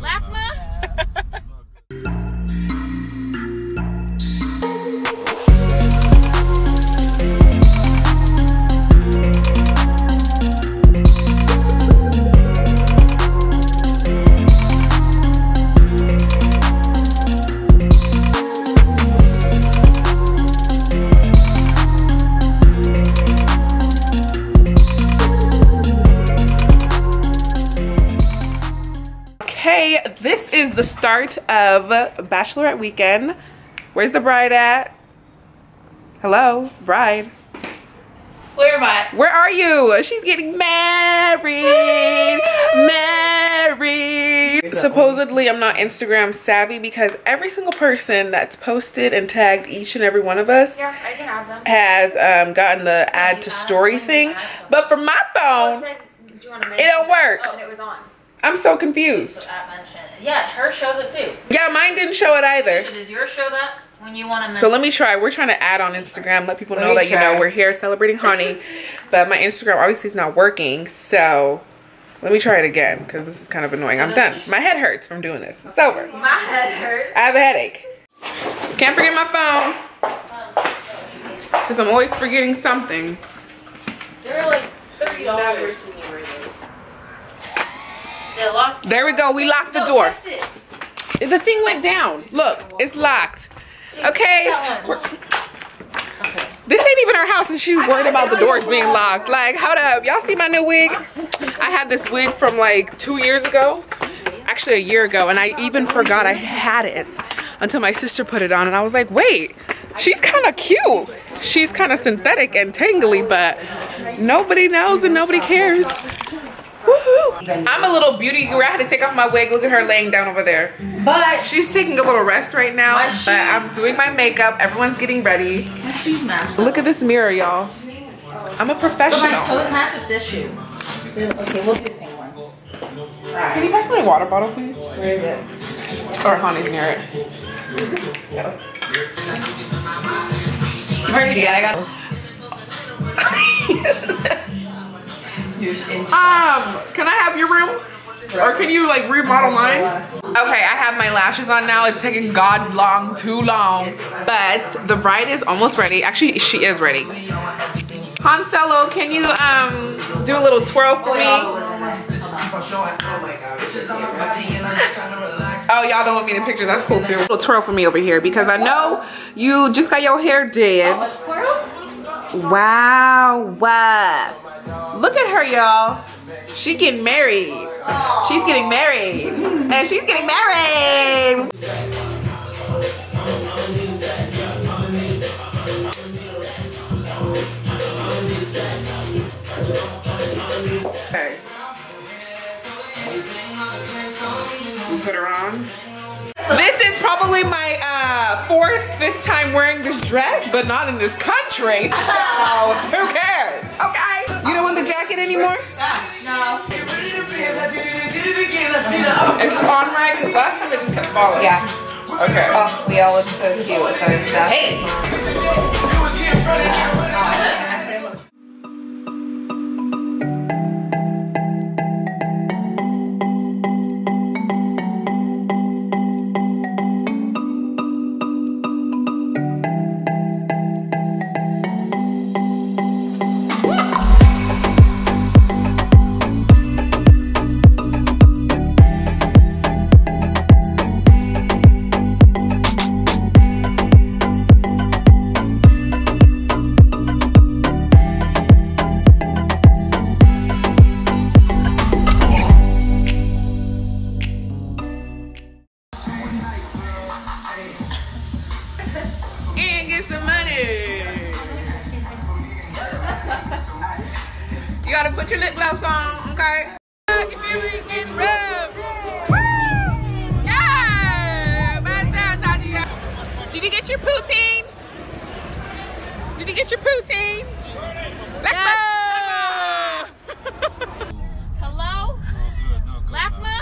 LACMA? Okay, this is the start of Bachelorette weekend. Where's the bride at? Hello, bride. Where am I? Where are you? She's getting married. Married. Supposedly, I'm not Instagram savvy because every single person that's posted and tagged each and every one of us Yeah, I can have them. has um, gotten the add to story thing. But for my Oh, phone, it said, do you want to it don't work. Oh, and it was on. I'm so confused. So at mention. Yeah, her shows it too. Yeah, mine didn't show it either. So does yours show that when you want to So let me try. We're trying to add on Instagram, let people Let know me that you know we're here celebrating honey. but my Instagram obviously is not working. So let me try it again because this is kind of annoying. I'm done. My head hurts from doing this. It's over. My head hurts. I have a headache. Can't forget my phone um, because I'm always forgetting something. They're like thirty dollars. They locked. There we go. We locked the door. The thing went down. Look, it's locked. Okay. This ain't even our house and she's worried about the doors being locked. Like, hold up. Y'all see my new wig? I had this wig from like two years ago. Actually a year ago. And I even forgot I had it until my sister put it on. And I was like, wait, she's kind of cute. She's kind of synthetic and tangly, but nobody knows and nobody cares. Woohoo. I'm a little beauty guru. I had to take off my wig. Look at her laying down over there. But She's taking a little rest right now, but I'm doing my makeup. Everyone's getting ready. My shoes match. Look at this mirror, y'all. I'm a But my professional. toes match with this shoe. okay, we'll do the pink ones. Can you pass me a water bottle, please? Where is it? Or honey's near it. Ready? I got Use inch. Um, can I have your room? Or can you like remodel mine? Okay, I have my lashes on now. It's taking god long, too long. But the bride is almost ready. Actually, she is ready. Han Solo, can you um do a little twirl for me? Oh, y'all don't want me in the picture. That's cool too. A little twirl for me over here because I know you just got your hair did. Squirrel? Wow, wow. Look at her, y'all. She getting married. She's getting married. And she's getting married. Okay. We put her on. This is probably my uh, fourth, fifth time wearing this dress, but not in this country. So who cares? Okay. You don't want the jacket anymore? No. It's on right because last time it just kept falling. Yeah. Okay. Oh, we all look so cute with our stuff. Hey! Get your poutine? Did you get your poutine? Let's Hello? LACMA?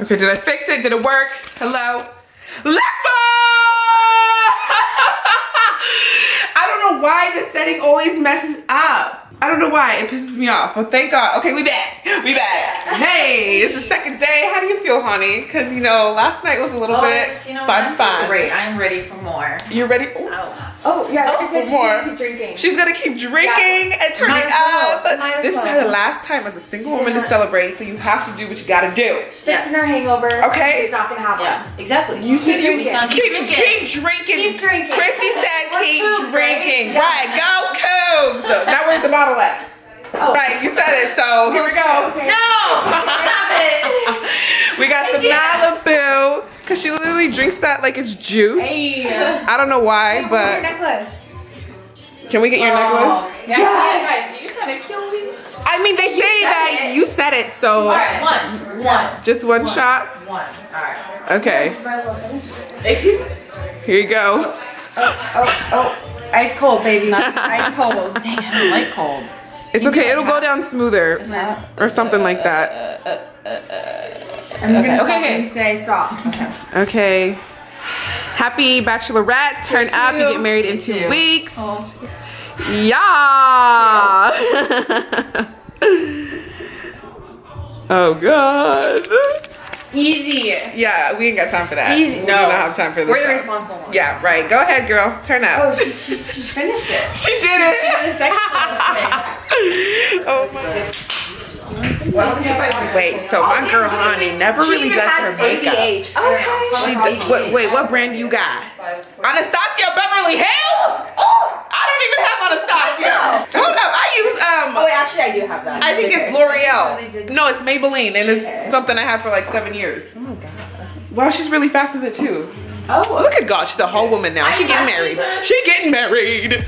Okay, did I fix it? Did it work? Hello? Lepa! I don't know why the setting always messes up. I don't know why, it pisses me off. But thank God. Okay, we back. We back. Hey, It's the second day. How do you feel, honey? Because, you know, last night was a little Oh, bit you know, fun, fun. Great. I'm ready for more. You ready? Ooh. Oh. Oh, yeah, Oh, she said she's more. gonna keep drinking. She's gonna keep drinking and turning well. up. Might This well. is her last time as a single woman to celebrate, so you have to do what you gotta do. She's Yes. fixing her hangover. Okay. She's not gonna have Yeah. one. Exactly. You said you drinking. Now keep, keep keep, drinking. drinking. Keep drinking. Chrissy said keep drinking. Yeah. Right, go Cougs. Now where's the bottle at? Oh. Right, you said it, so here we go. Okay. No. Stop it. We got the. Malibu, cause she literally drinks that like it's juice. Hey. I don't know why, your but necklace? can we get your necklace? Oh, yeah, Yes. you kind of killed me. I mean, they say that it. you said it, so All right, one, one, just one One. shot. one. All right. Okay, Might as well finish. Excuse me. here you go. Oh, oh. oh. Ice cold, baby. Ice cold. Damn, I like cold. It's okay, it'll go down smoother or something like that. I'm gonna okay, when okay. you say stop. Okay. Happy bachelorette, turn up, you get married in two weeks. Oh. Yeah. oh god. Easy. Yeah, we ain't got time for that. Easy. We No. do not have time for this. We're the responsible ones. Yeah, right. Go ahead, girl. Turn up. Oh, she, she, she finished it. she did it. She did a second oh my Wait, so my girl Honey never really does her makeup. Okay. She d- wait, wait, what brand do you got? Anastasia Beverly Hills? Oh, I don't even have Anastasia. Hold up, I use um. Oh, wait, actually, I do have that. I think it's L'Oreal. No, it's Maybelline, and it's something I had for like seven years. Oh my god. Wow, she's really fast with it too. Oh, Look at God, she's a whole woman now. She getting married. She getting married.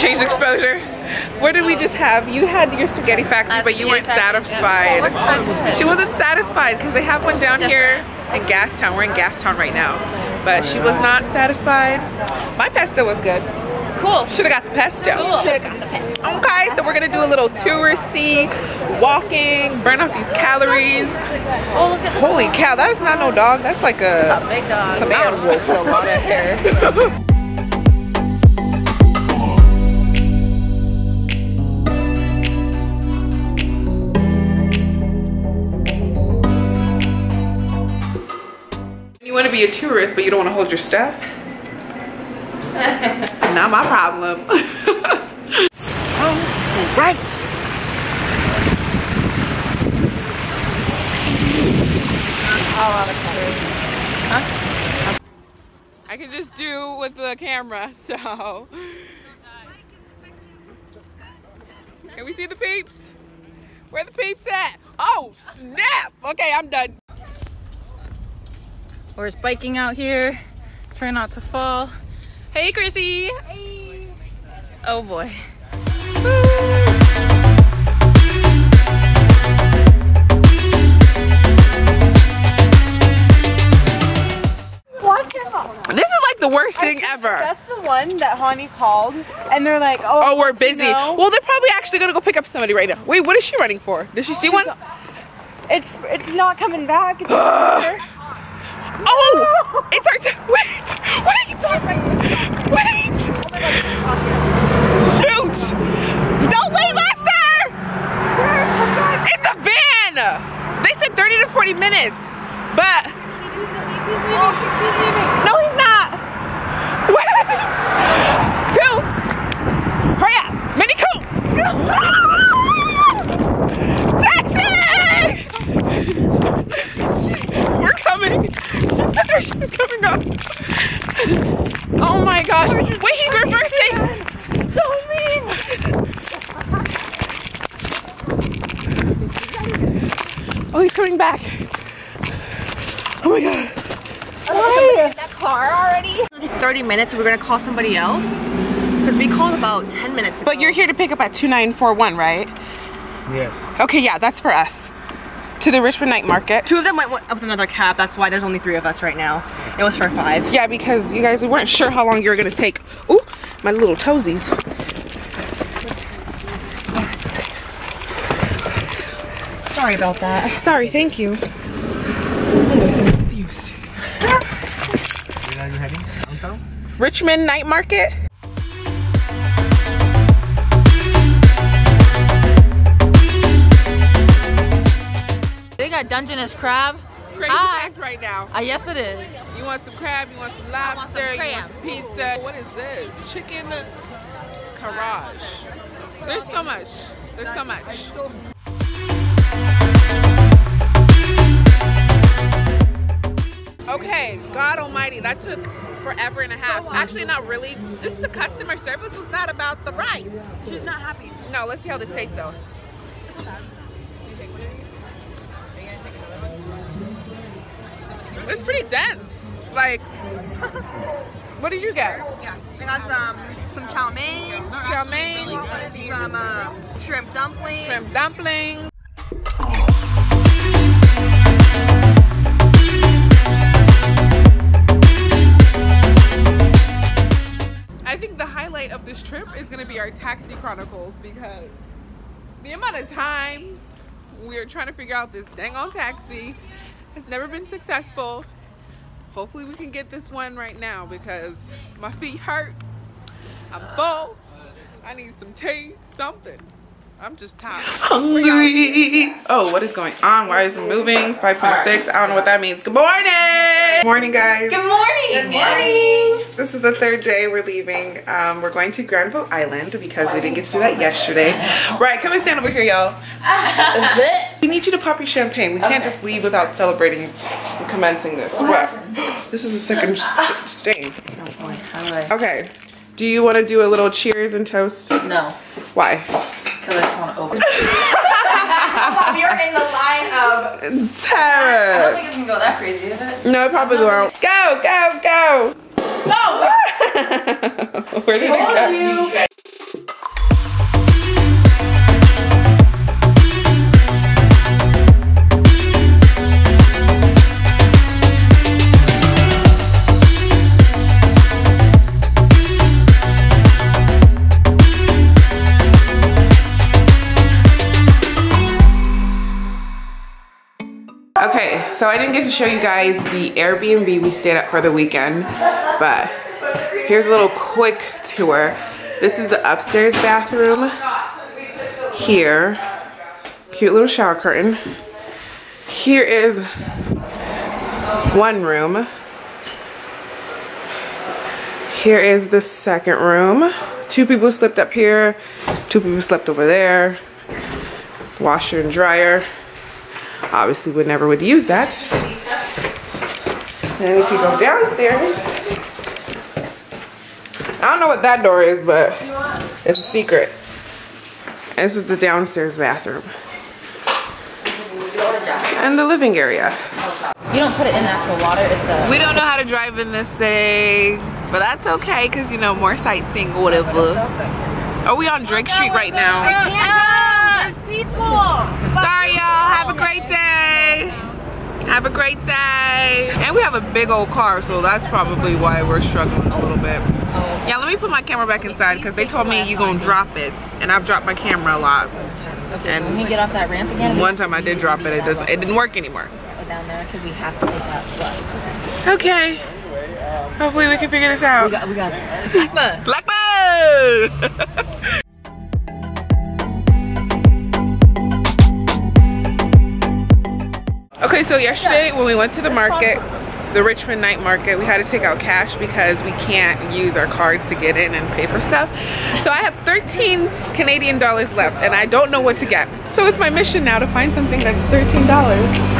Change exposure. What did we just have? You had your spaghetti factory, but you weren't satisfied. She wasn't satisfied because they have one down here in Gastown. We're in Gastown right now, but she was not satisfied. My pesto was good. Cool. Should have got the pesto. Cool. Should have got the pesto. Okay, so we're gonna do a little touristy walking, burn off these calories. Oh, look at the Holy cow, that is not no dog. That's like a big dog. command wolf. So long hair. Want to be a tourist, but you don't want to hold your stuff? Not my problem. All right. I can just do with the camera, so. Can we see the peeps? Where the peeps at? Oh, snap. Okay, I'm done. We're spiking out here. Try not to fall. Hey, Chrissy. Hey. Oh boy. This is like the worst thing ever. That's the one that Hani called, and they're like, oh, Oh, we're you busy. know, Well, they're probably actually gonna go pick up somebody right now. Wait, what is she running for? Did she oh see one? it's it's not coming back. Oh, it's our time. Wait, wait, wait. Shoot! Don't leave us, sir. It's a van. They said 30 to 40 minutes, but no, he's not. Two. Hurry up, Mini Coop. Taxi! We're coming. She's coming up. Oh my gosh. Wait, he's reversing. Don't leave. Oh, he's coming back. Oh my god. that car already? 30 minutes, we're gonna call somebody else. Because we called about 10 minutes ago. But you're here to pick up at 2941, right? Yes. Okay, yeah, that's for us to the Richmond night market. Two of them went with another cab. That's why there's only three of us right now. It was for five. Yeah, because you guys, we weren't sure how long you were gonna take. Ooh, my little toesies. Sorry about that. Sorry, thank you. Richmond night market? Dungeness crab. Crazy Hi. packed right now. Uh, yes, it is. You want some crab? You want some I want some lobster? you want some pizza? What is this? Chicken karaage. There's so much. There's so much. Okay, God Almighty, that took forever and a half. Actually, not really. Just the customer service was not about the rights. She was not happy. No, let's see how this tastes though. It's pretty dense. Like, what did you get? Yeah. I got some some chow mein, Chow mein, some uh, shrimp dumplings. shrimp dumplings. I think the highlight of this trip is gonna be our taxi chronicles because the amount of times we're trying to figure out this dang on taxi has never been successful. Hopefully we can get this one right now because my feet hurt. I'm full. I need some tea, something. I'm just tired. Hungry. Oh, what is going on? Why is it moving? 5.6. I don't know what that means. Good morning. Morning, guys. Good morning. Good morning. This is the third day we're leaving. Um, we're going to Granville Island because we didn't get to do that yesterday. Right, come and stand over here, y'all. We need you to pop your champagne. We can't just leave without celebrating and commencing this. What? This is a second st- stain. Okay. Do you want to do a little cheers and toast? No, Why? because I just want to open. You're in the line of I don't think it's gonna go that crazy, is it? No, it probably won't. Go, go, go. No. Where did it go? Okay, so I didn't get to show you guys the Airbnb we stayed at for the weekend, but here's a little quick tour. This is the upstairs bathroom. Here, cute little shower curtain. Here is one room. Here is the second room. Two people slept up here, two people slept over there. Washer and dryer. Obviously would never would use that. And if you go downstairs, I don't know what that door is, but it's a secret. And this is the downstairs bathroom. And the living area. You don't put it in actual water. It's a. We don't know how to drive in this city, but that's okay because you know more sightseeing or whatever. Are we on Drake Street right now? Sorry y'all, have a great day. Have a great day. And we have a big old car, so that's probably why we're struggling a little bit. Yeah, let me put my camera back inside because they told me you gonna drop it. And I've dropped my camera a lot. When we get off that ramp again, One time I did drop it, it doesn't it didn't work anymore. down there because we have to take that left. Okay. Hopefully we can figure this out. We got, we got this. Blackman. Blackbird! okay, so yesterday when we went to the market, the Richmond night market, we had to take out cash because we can't use our cards to get in and pay for stuff. So I have 13 Canadian dollars left and I don't know what to get. So it's my mission now to find something that's $13